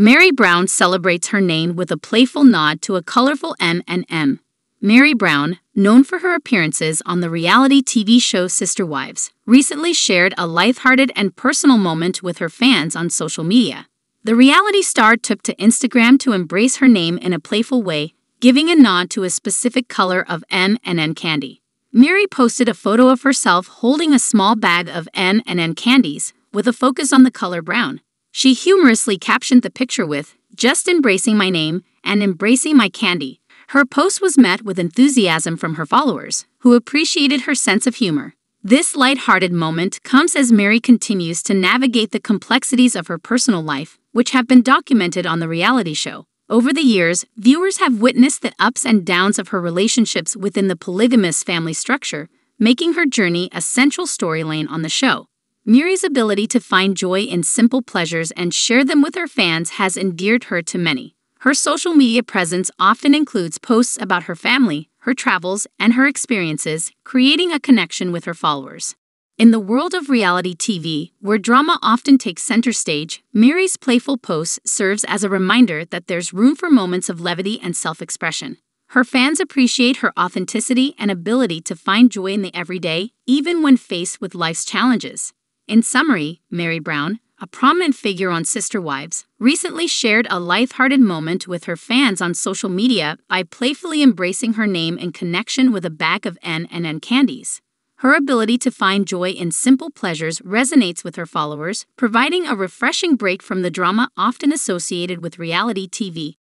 Meri Brown celebrates her name with a playful nod to a colorful M and M. Meri Brown, known for her appearances on the reality TV show Sister Wives, recently shared a lighthearted and personal moment with her fans on social media. The reality star took to Instagram to embrace her name in a playful way, giving a nod to a specific color of M&M candy. Meri posted a photo of herself holding a small bag of M&M candies, with a focus on the color brown. She humorously captioned the picture with, Just embracing my name and embracing my candy, her post was met with enthusiasm from her followers, who appreciated her sense of humor. This light-hearted moment comes as Meri continues to navigate the complexities of her personal life, which have been documented on the reality show. Over the years, viewers have witnessed the ups and downs of her relationships within the polygamous family structure, making her journey a central storyline on the show. Meri's ability to find joy in simple pleasures and share them with her fans has endeared her to many. Her social media presence often includes posts about her family, her travels, and her experiences, creating a connection with her followers. In the world of reality TV, where drama often takes center stage, Meri's playful posts serves as a reminder that there's room for moments of levity and self-expression. Her fans appreciate her authenticity and ability to find joy in the everyday, even when faced with life's challenges. In summary, Meri Brown, a prominent figure on Sister Wives, recently shared a lighthearted moment with her fans on social media by playfully embracing her name in connection with a bag of M and M candies. Her ability to find joy in simple pleasures resonates with her followers, providing a refreshing break from the drama often associated with reality TV.